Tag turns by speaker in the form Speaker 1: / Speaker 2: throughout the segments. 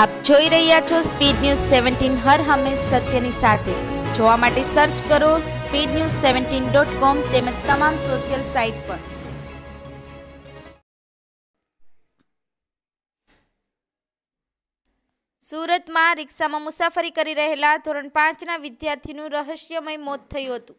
Speaker 1: આપ જોઈ રહ્યા છો સ્પીડ ન્યૂઝ સેવન્ટીન હર હંમેશ સત્યની સાથે. જોવા માટે સર્ચ કરો speed news seventeen dot com તેમજ તમામ સોશિયલ સાઇટ પર. સુરતમાં રિક્ષામાં મુસાફરી કરી રહેલા ધોરણ પાંચના વિદ્યાર્થીનું રહસ્યમય મોત થયું હતું.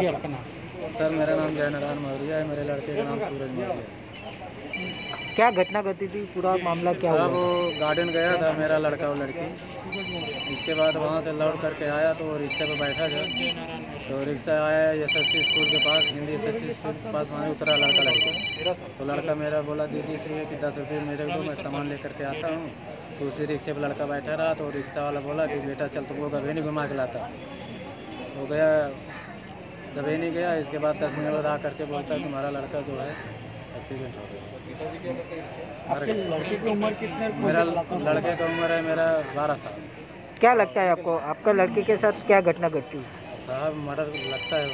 Speaker 2: थोड़ा
Speaker 3: सर मेरा नाम जय नारायण मौर्य है मेरे लड़के का नाम सूरज मौर्य है।
Speaker 2: क्या घटना घटी थी? पूरा मामला क्या हुआ?
Speaker 3: वो गार्डन गया था मेरा लड़का और लड़की। इसके बाद वहाँ से लौट करके आया तो वो रिक्शे पे बैठा था। तो रिक्शा आया एस एस स्कूल के पास हिंदी एस एस स्कूल के पास वहाँ उतरा लड़का लड़की। तो लड़का मेरा बोला दीदी से कि दस रुपये मेरे को दो मैं सामान लेकर के आता हूँ। तो उसी रिक्शे पर लड़का बैठा रहा तो रिक्शा वाला बोला कि बेटा चल तुमको कभी नहीं घुमा के लाता वो गया कभी नहीं गया इसके बाद दस मिनट बाद आ करके बोलता है तुम्हारा लड़का जो है एक्सीडेंट हो गया। मर गया।
Speaker 2: लड़के की उम्र कितने
Speaker 3: मेरा लड़के का उम्र है मेरा बारह साल।
Speaker 2: क्या लगता है आपको? आपका लड़के के साथ क्या घटना घटी?
Speaker 3: साहब मर्डर लगता है।